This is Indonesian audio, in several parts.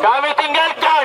kami tinggalkan.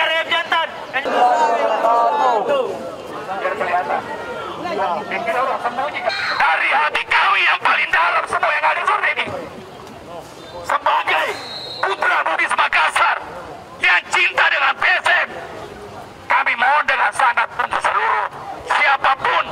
dari hati kami yang paling dalam semua yang ada sore ini sebagai putra Budis Makassar yang cinta dengan PSM kami mohon dengan sangat untuk seluruh siapa pun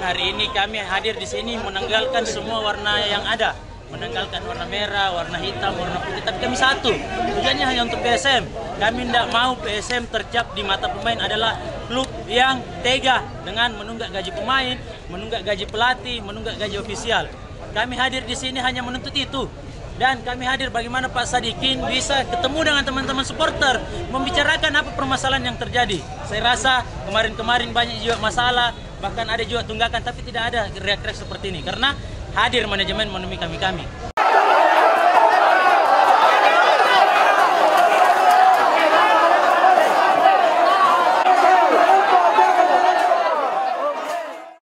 Hari ini kami hadir di sini menanggalkan semua warna yang ada. Menanggalkan warna merah, warna hitam, warna putih. Tapi kami satu. Tujuannya hanya untuk PSM. Kami tidak mau PSM tercap di mata pemain adalah klub yang tega dengan menunggak gaji pemain, menunggak gaji pelatih, menunggak gaji ofisial. Kami hadir di sini hanya menuntut itu. Dan kami hadir bagaimana Pak Sadikin bisa ketemu dengan teman-teman supporter, membicarakan apa permasalahan yang terjadi. Saya rasa kemarin-kemarin banyak juga masalah, bahkan ada juga tunggakan, tapi tidak ada reaksi seperti ini karena hadir manajemen menemui kami-kami.